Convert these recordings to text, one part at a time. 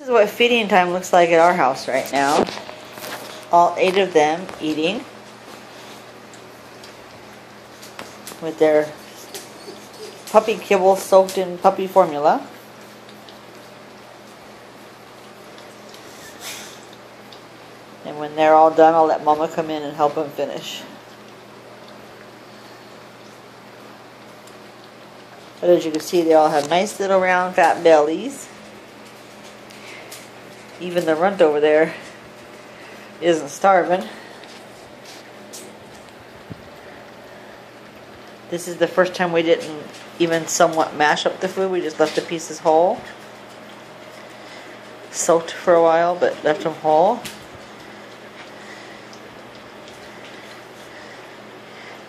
This is what feeding time looks like at our house right now. All eight of them eating with their puppy kibble soaked in puppy formula. And when they're all done, I'll let Mama come in and help them finish. But as you can see, they all have nice little round fat bellies. Even the runt over there isn't starving. This is the first time we didn't even somewhat mash up the food. We just left the pieces whole. Soaked for a while, but left them whole.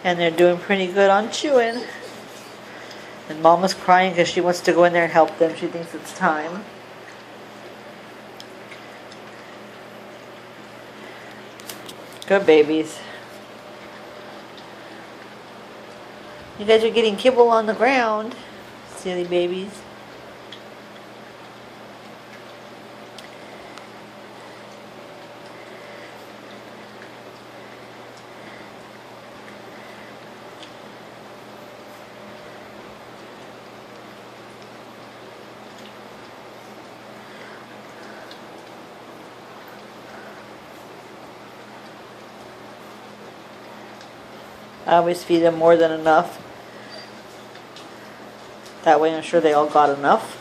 And they're doing pretty good on chewing. And Mama's crying because she wants to go in there and help them. She thinks it's time. Good babies. You guys are getting kibble on the ground, silly babies. I always feed them more than enough. That way I'm sure they all got enough.